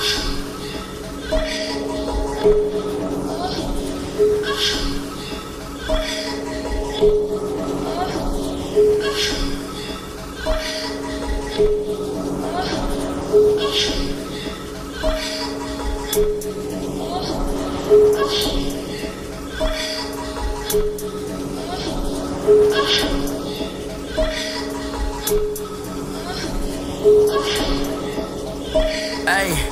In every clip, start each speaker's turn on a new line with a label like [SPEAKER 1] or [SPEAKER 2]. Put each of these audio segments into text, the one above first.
[SPEAKER 1] Hey,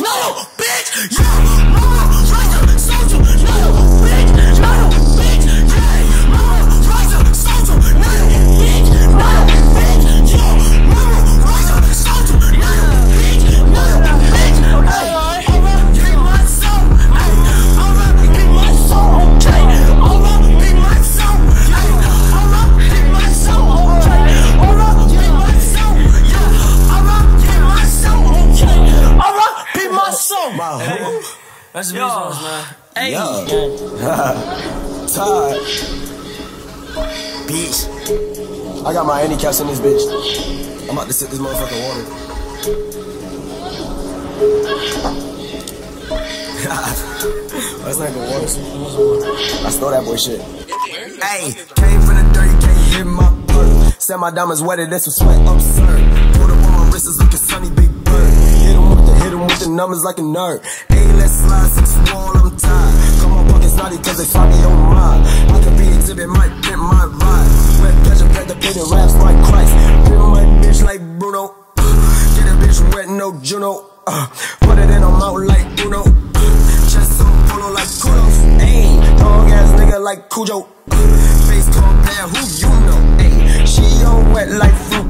[SPEAKER 1] No, bitch. Yo, That's the reasons, man. Hey,
[SPEAKER 2] Todd. Bitch. I got my handicaps in this bitch. I'm about to sip this motherfucking water. That's not even water. I stole that boy shit. Hey, came from the dirt, you can't hit my perk. Said my diamonds wetter, that's some sweat absurd. Put up on my wrist, it's looking sunny, big bird. Hit him with the, hit him with the numbers like a nerd. Let's slide six wall, I'm tired. Come on, pockets naughty, cause they foggy on mine. I could be Xzibit, might pimp my ride. Wet pleasure, pet the and raps like Christ. Pimp my bitch like Bruno. Get a bitch wet, no Juno. Uh, put it in her mouth like Bruno. Chest so polo like kudos. Ayy, dog ass nigga like Cujo. Face called bad, who you know? Ayy, she on wet like. Ayy,